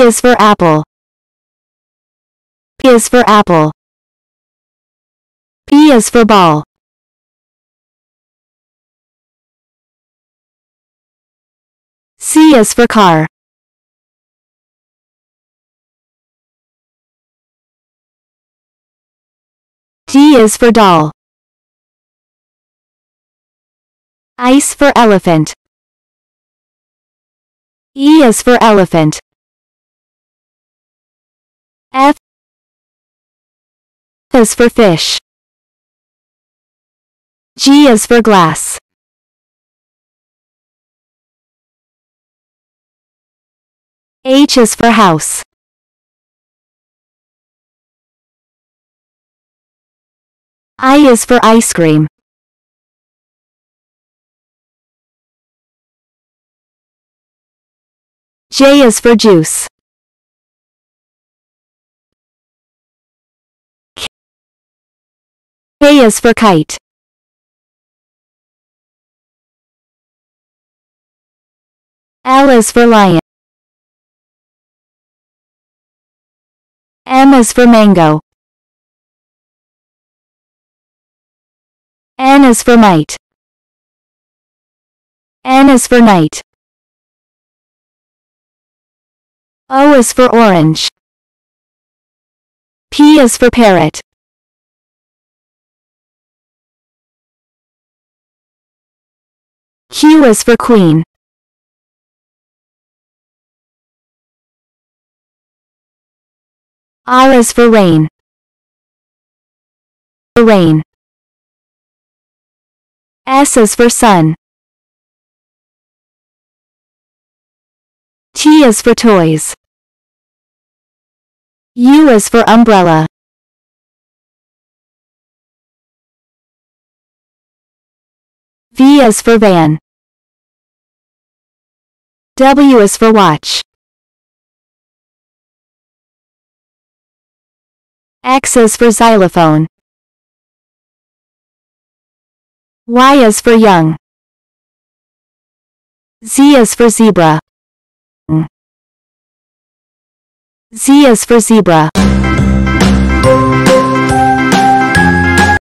is for apple. P is for apple. P is for ball. C is for car. D is for doll. Ice for elephant. E is for elephant. Is for fish. G is for glass. H is for house. I is for ice cream. J is for juice. K is for kite. L is for lion. M is for mango. N is for mite. N is for night. O is for orange. P is for parrot. Q is for queen. R is for rain. Rain. S is for sun. T is for toys. U is for umbrella. V is for van. W is for watch. X is for xylophone. Y is for young. Z is for zebra. Z is for zebra.